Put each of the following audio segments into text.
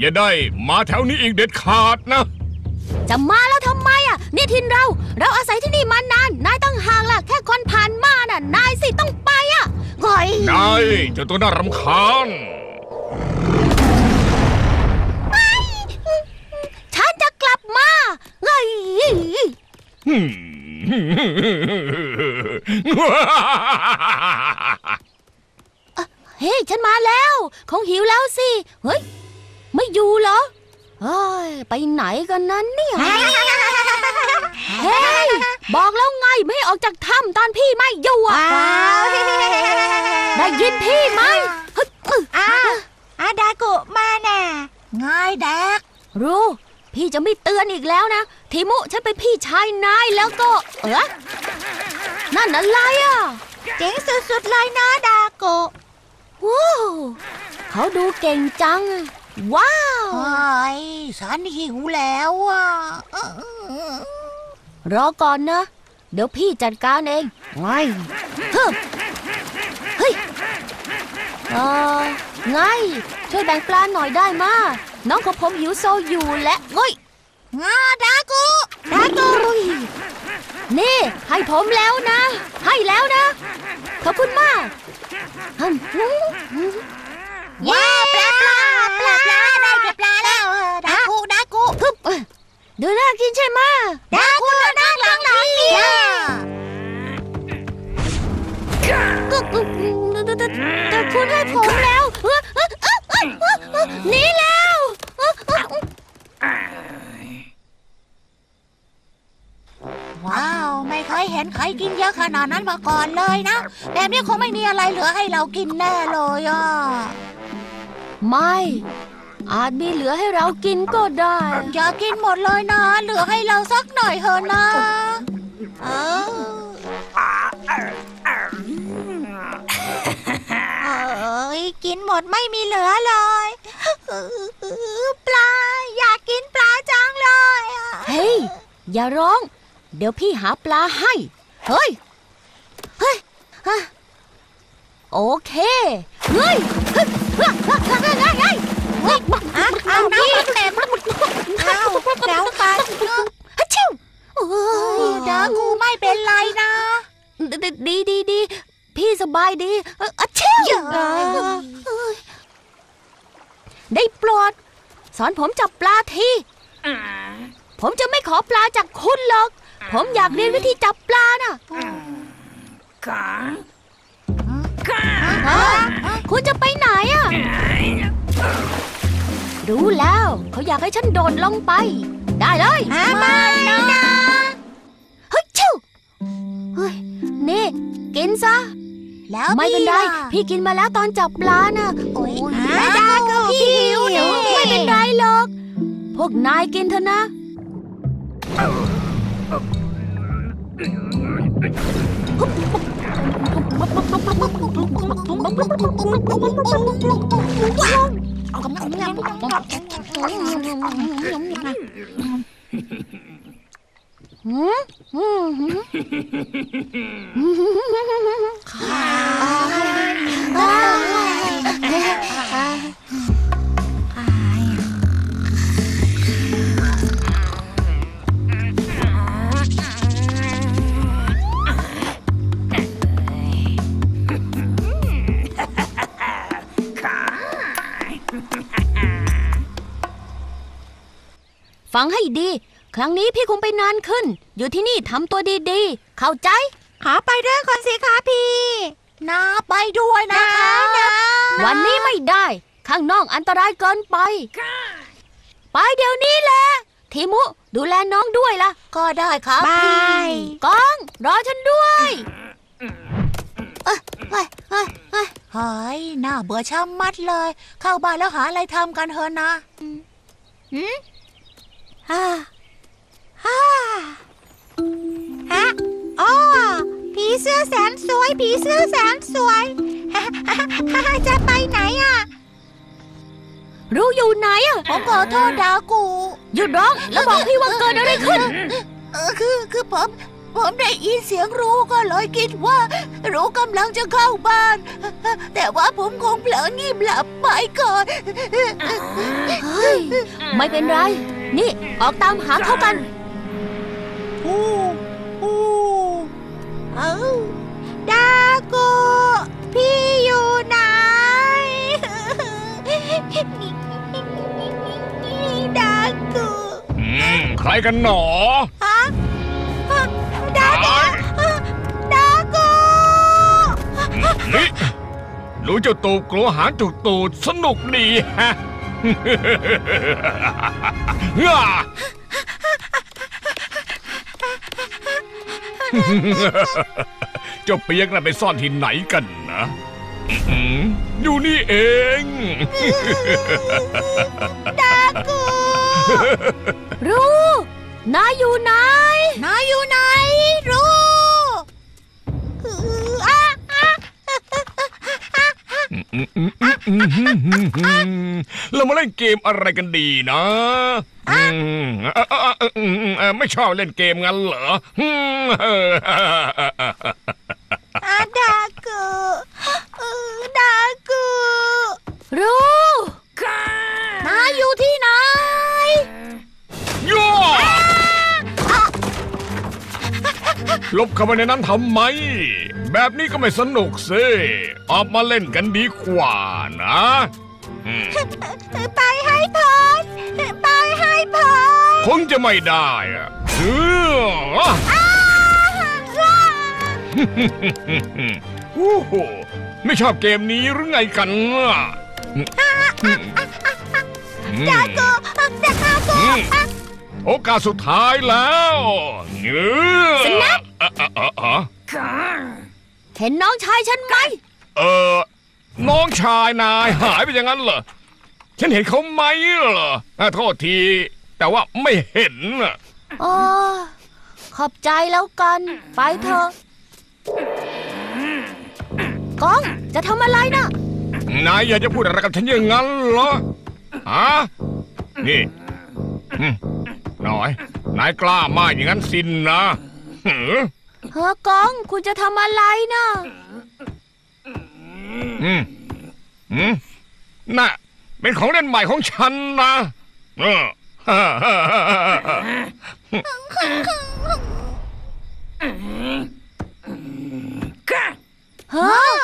อย่าได้มาแถวนี้อีกเด็ดขาดนะ จะมาแล้วทำไมอะ นี่ทินเรา เราอาศัยที่นี่มานาน นายตั้งห่างล่ะ แค่คนผ่านมาน่ะ นายสิต้องไปอะ ไงนายเจ้าตัวน่ารำคาญ ฉันจะกลับมาไงอืมเฮ้ยฉันมาแล้วคงหิวแล้วสิ เฮ้ย ไม่อยู่เหรอเฮ้ยไปไหนกันนั้นเนี่ย เฮ้ย บอกแล้วไงไม่ให้ออกจากถ้ำตอนพี่ไม่อยู่อะ ได้ยินพี่ไหมเฮ้ยอึ๊ะอ้าวอาดากุมาน่ะง่ายแดก รู้ พี่จะไม่เตือนอีกแล้วนะ ทีมุฉันเป็นพี่ชายนายแล้วก็ เออนั่นอะไรอะ เจ๋งสุดๆเลยนะดากุว้าวเขาดูเก่งจัง ว้าวเฮ้ยฉันหิวแล้วอะรอก่อนนะ เดี๋ยวพี่จัดการเองไงเฮ้ยเฮ้ย เออไงช่วยแบ่งปลาหน่อยได้มาน้องของผมหิวโซอยู่และเฮ้ยงาดากุดาโกรุยนี่ ให้ผมแล้วนะ ให้แล้วนะ ขอบคุณมากอืมเย้ปลาปลาปลาปลาได้เก็บปลาแล้วเออดากุดากุฮึบเอ้ยดูน่ากินใช่ไหมะดากุนั่งหลังหลังนี่ก็ก็ แต่แต่คุณให้ผมแล้วหนีแล้วว้าว ไม่เคยเห็นใครกินเยอะขนาดนั้นมาก่อนเลยนะ แบบนี้คงไม่มีอะไรเหลือให้เรากินแน่เลยอะ ไม่ อาจมีเหลือให้เรากินก็ได้ อย่ากินหมดเลยนะ เหลือให้เราสักหน่อยเถอะนะ เออ ยกินหมดไม่มีเหลือเลยปลาอยากกินปลาจังเลยเฮ้ยอย่าร้อง เดี๋ยวพี่หาปลาให้ เฮ้ยเฮ้ยโอเคเฮ้ยเฮ้ยเฮ้ยเฮ้ยเอาพี่เต็มเอาแล้วปันฮัชิวเด้อกูไม่เป็นไรนะ ดีดีดี พี่สบายดีเอ่อฮัชชิวเยอะเอ้ยได้โปรด สอนผมจับปลาทีผมจะไม่ขอปลาจากคุณหรอก ผมอยากเรียนวิธีจับปลาน่ะฮะคุณจะไปไหนอะรู้แล้วเขาอยากให้ฉันโดดลงไป ได้เลยฮะไม่นะเฮ้ยชิวเฮ้ยนี่ กินซะ แล้วไม่เป็นไรล่ะพี่กินมาแล้วตอนจับปลาน่ะ โอ้ยหาดากูพี่หิวนี่ไม่เป็นไรหรอก พวกนายกินเถอะนะหืมหืมหืม ฟังให้ดี ครั้งนี้พี่คงไปนานขึ้น อยู่ที่นี่ทำตัวดีๆ เข้าใจ ขอไปด้วยคนสิคะพี่นาไปด้วยนะคะนะวันนี้ไม่ได้ ข้างนอกอันตรายเกินไป ไปเดี๋ยวนี้แหละทีมุ ดูแลน้องด้วยล่ะ ก็ได้ครับบาพี่ยก้อง รอฉันด้วยเฮ้ยเฮ้ยเฮ้ยเฮ้ยเฮ้ยน่าเบื่อช่ำมัดเลย เข้าบ้านแล้วหาอะไรทำกันเถอะนะอืมฮ่า ฮ่าฮะอ๋อผีเสื้อแสนสวย ผีเสื้อแสนสวยฮ่าจะไปไหนอะ รู้อยู่ไหนอะ ผมขอโทษดากูหยุดร้องแล้วบอกพี่ว่าเกิดอะไรขึ้น เออคือคือผม ผมได้ยินเสียงรู้ก็เลยคิดว่า รู้กำลังจะเข้าบ้าน แต่ว่าผมคงเผลองีบหลับไปก่อน เฮ้ย ไม่เป็นไร นี่ออกตามหาเขากัน อู้อู้เอ้าดาโกพี่อยู่ไหน ดาโกอืมใครกันหนอ ฮะดาโกดาโกนี่รู้เจ้าตูบกลัวหางจุกตูดสนุกดีฮะ ฮ่า เจ้าเปียกน่ะไปซ่อนที่ไหนกันนะอื้อหืออยู่นี่เองรู้ นายอยู่ไหน นายอยู่ไหน รู้ เรามาเล่นเกมอะไรกันดีนะอืมเอ่อเอ่อเอ่ออืมเอ่อไม่ชอบเล่นเกมงั้นเหรอดากเออดาโกรู้นายอยู่ที่ไหนย่อลบเข้ามาในนั้นทำไม แบบนี้ก็ไม่สนุกสิ ออกมาเล่นกันดีกว่านะอืมไปให้พ้นไปให้พ้นคงจะไม่ได้อะเออโอ้โหไม่ชอบเกมนี้หรือไงกันน่ะดาโกดาโกโอกาสสุดท้ายแล้วเงือสนับเอ่อเอ่อเอ่อเอ่อ เห็นน้องชายฉันไหม เออน้องชายนายหายไปอย่างนั้นเหรอ ฉันเห็นเขาไหมเหรออะโทษที แต่ว่าไม่เห็นน่ะอ๋อ ขอบใจแล้วกัน ไปเถอะก้องจะทำอะไรนะนายอยากจะพูดอะไรกับฉันอย่างนั้นเหรอฮะนี่อืมน้อย นายกล้ามากอย่างนั้นสินนะหือ เฮ้อก้องคุณจะทำอะไรนะอืมอืมน่ะ เป็นของเล่นใหม่ของฉันนะเออเฮ้อ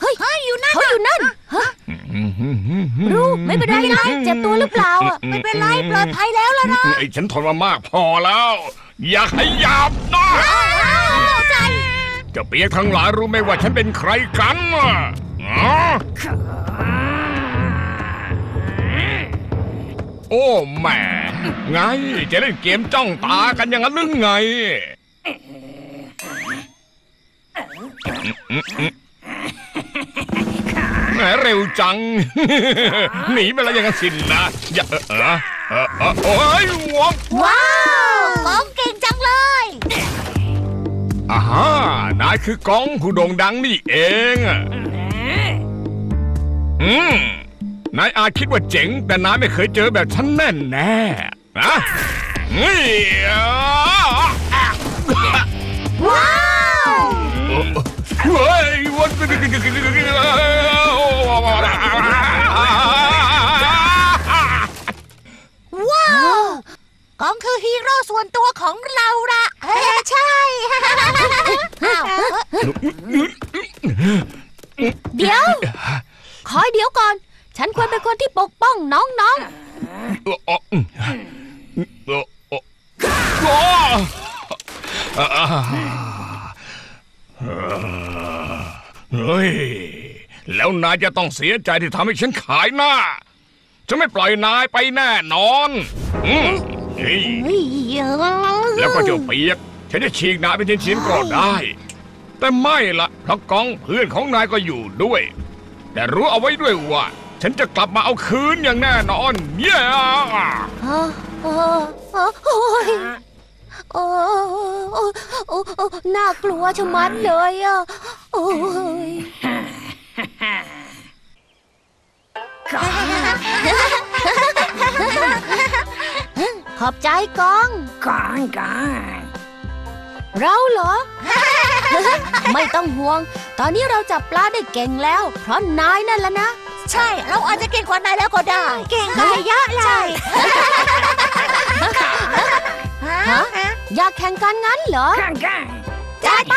เฮ้ยเฮ้ยอยู่นั่นเขาอยู่นั่นฮะรู้ไม่เป็นไรนะเจ็บตัวหรือเปล่าอะไม่เป็นไรปลอดภัยแล้วล่ะนะไอ้ฉันทนมามากพอแล้ว อย่าขยับนะเข้าใจเจะเปียกทั้งหลายรู้ไหมว่าฉันเป็นใครกันอะโอ้แม่ไง จะเล่นเกมจ้องตากันอย่างนั้นหรือไงแหมเร็วจัง หนีไปแล้วยังกันสินนะอย่าเออเออเออโอ้ยหัวว้าวก้องเก่งจังเลยานายคือกองผู้โด่งดังนี่เองอะอืม นายอาจคิดว่าเจ๋ง แต่นายไม่เคยเจอแบบฉันแน่แน่ๆนะนี่อะว้าวเฮ้ยวัน เดี๋ยวก่อน ฉันควรเป็นคนที่ปกป้องน้องเฮ้ย แล้วนายจะต้องเสียใจที่ทำให้ฉันขายหน้าจะไม่ปล่อยนายไปแน่นอนอืมเฮ้ยเฮ้ยเยอะแล้วก็เจ้าเปียก ฉันจะฉีกนายเป็นชิ้นๆก็ได้ แต่ไม่ละเพราะกองเพื่อนของนายก็อยู่ด้วย แต่รู้เอาไว้ด้วยว่า ฉันจะกลับมาเอาคืนอย่างแน่นอนเย้ๆเออเออเออโอ้ยโอ้โอ้โอ้โอ้น่ากลัวชะมัดเลยอะโอ้ยขอบใจกองกอนก่อนเราเหรอ ไม่ต้องห่วง ตอนนี้เราจับปลาได้เก่งแล้ว เพราะนายนั่นแหละนะ ใช่ เราอาจจะเก่งกว่านายแล้วก็ได้ เก่งกันเยอะเลยฮะอยากแข่งกันงั้นเหรอก่อนก่อนจัดไป